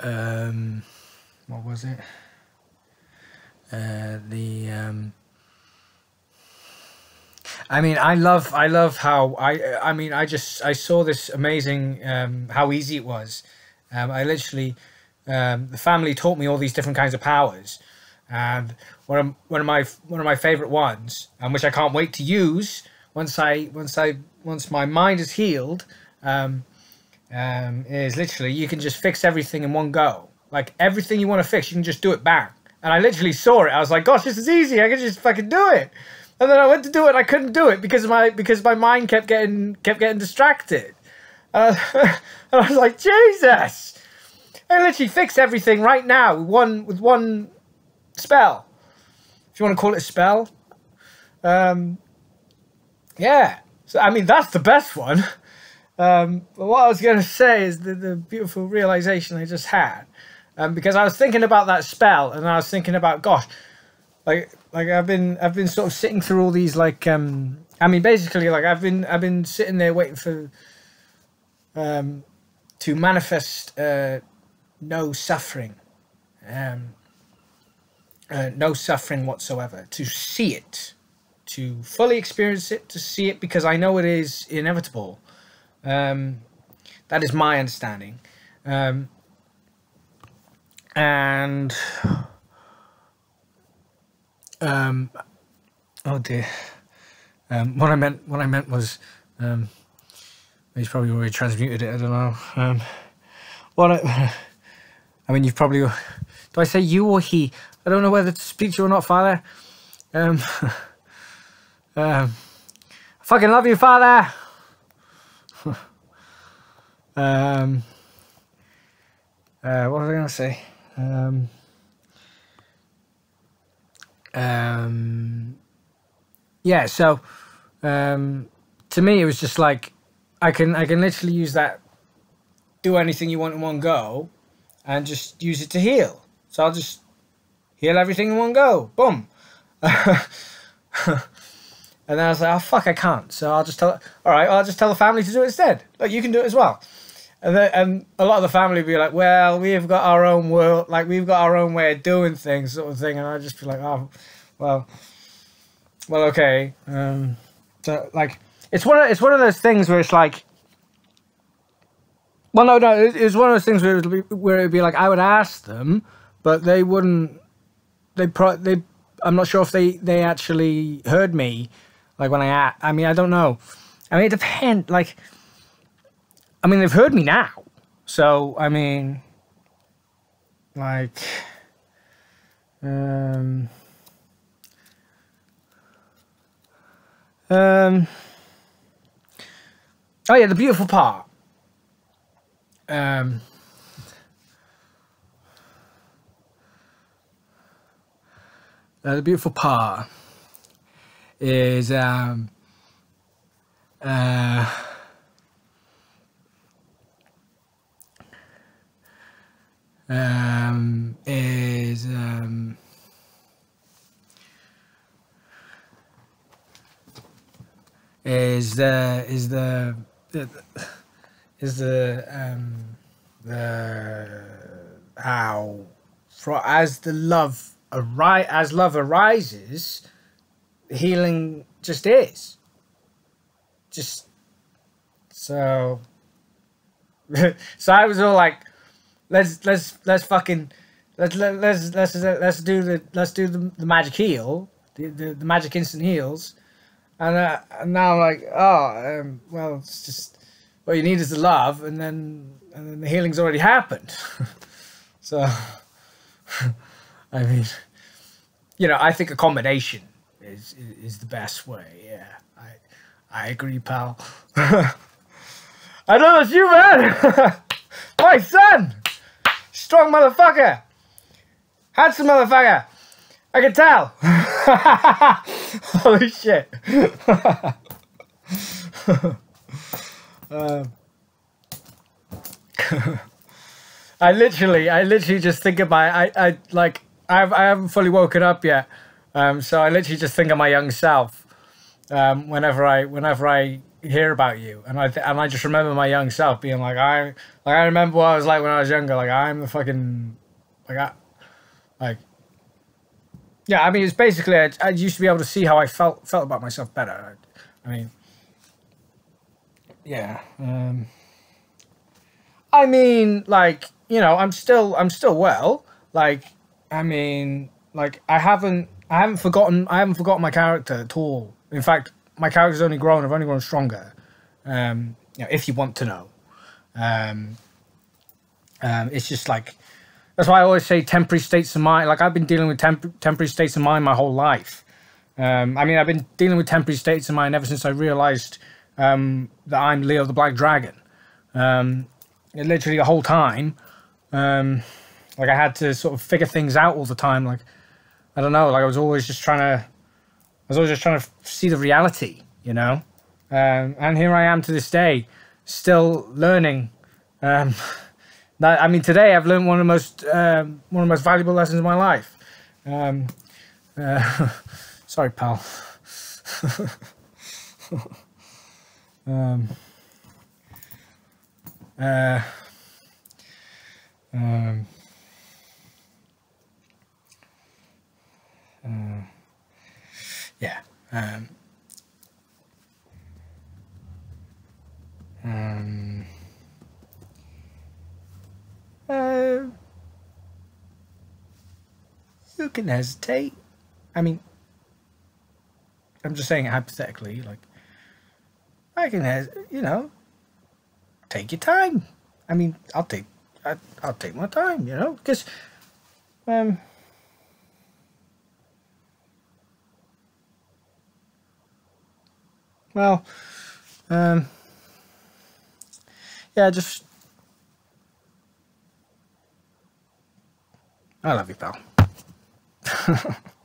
um, what was it? Uh, the um, I mean, I love, I love how I, I mean, I just, I saw this amazing, um, how easy it was. Um, I literally, um, the family taught me all these different kinds of powers, and one of one of my one of my favorite ones, and which I can't wait to use once I once I once my mind is healed, um, um, is literally you can just fix everything in one go. Like everything you want to fix, you can just do it bang. And I literally saw it. I was like, gosh, this is easy. I can just fucking do it. And then I went to do it, and I couldn't do it because my because my mind kept getting kept getting distracted. Uh, and I was like, Jesus! I literally fix everything right now with one with one spell. If you want to call it a spell. Um, yeah. So I mean that's the best one. Um, but what I was going to say is the, the beautiful realization I just had, um, because I was thinking about that spell, and I was thinking about, gosh, like like I've been I've been sort of sitting through all these like um, I mean basically like I've been I've been sitting there waiting for um, to manifest uh, no suffering, um, uh, no suffering whatsoever, to see it, to fully experience it, to see it because I know it is inevitable. Um, that is my understanding. Um, and um, oh dear. Um, what I meant, what I meant was, um, he's probably already transmuted it. I don't know. Um, what I, I mean, you've probably. Do I say you or he? I don't know whether to speak to you or not, Father. Um, um, I fucking love you, Father. Um, uh, what was I gonna say? Um, um, yeah. So, um, to me, it was just like I can I can literally use that. Do anything you want in one go, and just use it to heal. So I'll just heal everything in one go. Boom. and then I was like, oh fuck, I can't. So I'll just tell. All right, I'll just tell the family to do it instead. Like you can do it as well. And then, and a lot of the family would be like, well, we've got our own world, like we've got our own way of doing things, sort of thing. And I'd just be like, oh, well, well, okay. Um, so like, it's one of it's one of those things where it's like, well, no, no, it- it's one of those things where it'd be, where it'd be like I would ask them, but they wouldn't. They pro they. I'm not sure if they they actually heard me, like when I I mean I don't know. I mean it depends. Like, I mean they've heard me now, so I mean, like, um. Um. Oh yeah, the beautiful part. Um. Uh, the beautiful part is um. Uh. Um, is um, is the is the, the is the um the how for as the love ari- as love arises healing just is. Just so so i was all like let's let's let's fucking let's let, let's let's let's do the let's do the, the magic heal the, the the magic instant heals and, uh, and now I'm like, oh, um, well, it's just what you need is the love, and then and then the healing's already happened. so, I mean, you know, I think a combination is is, is the best way. Yeah, I I agree, pal. I know it's you, man. My son, strong motherfucker, handsome motherfucker. I can tell. Holy shit. um, I literally, I literally just think of my, I, I like, I've, I haven't fully woken up yet, um, so I literally just think of my young self. Um, whenever I, whenever I hear about you, and I and I just remember my young self being like, I like I remember what I was like when I was younger. Like I'm the fucking like I like yeah. I mean, it's basically I, I used to be able to see how I felt felt about myself better. I, I mean, yeah. Um, I mean, like you know, I'm still I'm still well. Like I mean, like I haven't I haven't forgotten I haven't forgotten my character at all. In fact, my character's only grown. I've only grown stronger. Um, you know, if you want to know, um, um, it's just like that's why I always say temporary states of mind. Like I've been dealing with temp- temporary states of mind my whole life. Um, I mean, I've been dealing with temporary states of mind ever since I realized um, that I'm Leo the Black Dragon. Um, literally the whole time, um, like I had to sort of figure things out all the time. Like I don't know, like I was always just trying to, was always just trying to see the reality, you know. Um, and here I am to this day, still learning. Um, that I mean, today I've learned one of the most um, one of the most valuable lessons of my life. Um, uh, sorry, pal. um, uh, um, Um, um, uh, you can hesitate. I mean, I'm just saying hypothetically. Like, I can, hes- you know, take your time. I mean, I'll take, I, I'll take my time. You know, because, um. Well, um, yeah, just. I love you, pal.